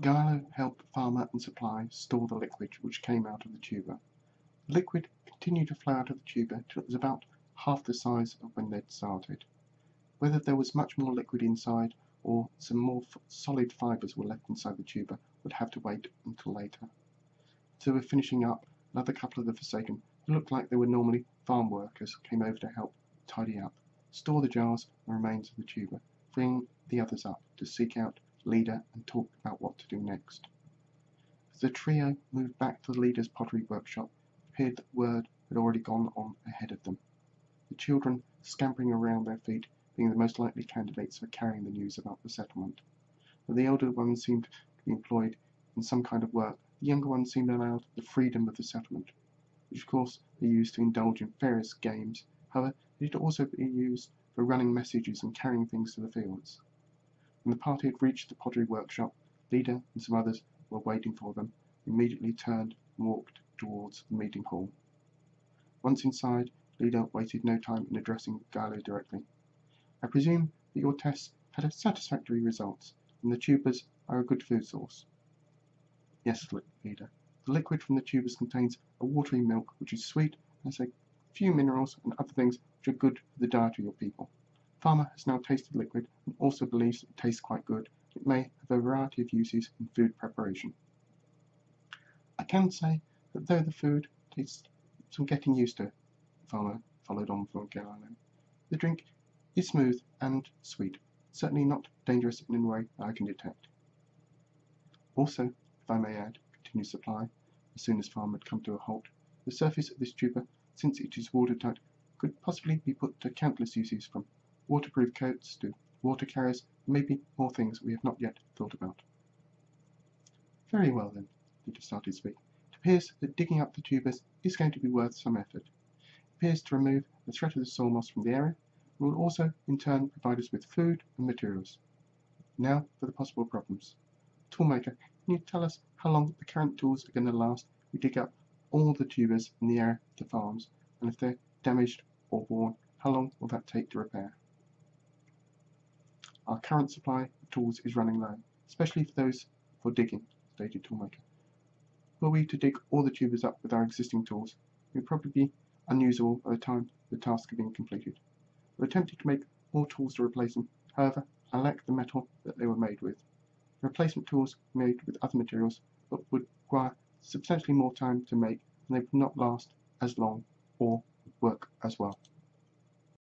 Giallo helped Farmer and Supply store the liquid which came out of the tuber. The liquid continued to flow out of the tuber till it was about half the size of when they'd started. Whether there was much more liquid inside or some more solid fibres were left inside the tuber would have to wait until later. As they were finishing up, another couple of the Forsaken, who looked like they were normally farm workers, came over to help tidy up, store the jars and remains of the tuber, freeing the others up to seek out leader and talk about what to do next. As the trio moved back to the leader's pottery workshop, it appeared that word had already gone on ahead of them. The children scampering around their feet being the most likely candidates for carrying the news about the settlement. Though the elder ones seemed to be employed in some kind of work, the younger ones seemed allowed the freedom of the settlement, which of course they used to indulge in various games. However, it also be used for running messages and carrying things to the fields. When the party had reached the pottery workshop, Leader and some others were waiting for them, immediately turned and walked towards the meeting hall. Once inside, Leader wasted no time in addressing Giallo directly. I presume that your tests had a satisfactory results, and the tubers are a good food source. Yes, Leader. The liquid from the tubers contains a watery milk which is sweet and has a few minerals and other things which are good for the diet of your people. Farmer has now tasted liquid and also believes it tastes quite good. It may have a variety of uses in food preparation. I can say that though the food tastes some getting used to, Farmer followed on from Giallo, the drink is smooth and sweet, certainly not dangerous in any way that I can detect. Also, if I may add, continued Supply, as soon as Farmer had come to a halt, the surface of this tuber, since it is watertight, could possibly be put to countless uses from waterproof coats to water carriers, maybe more things we have not yet thought about. Very well then, Leader started to speak. It appears that digging up the tubers is going to be worth some effort. It appears to remove the threat of the soil moss from the area, and will also, in turn, provide us with food and materials. Now for the possible problems. Toolmaker, can you tell us how long the current tools are going to last we dig up all the tubers in the area of the farms, and if they're damaged or worn, how long will that take to repair? Our current supply of tools is running low, especially for those for digging, stated Toolmaker. Were we to dig all the tubers up with our existing tools, would probably be unusable by the time the task had been completed. We attempted to make more tools to replace them, however, I lack the metal that they were made with. Replacement tools were made with other materials, but would require substantially more time to make, and they would not last as long or work as well.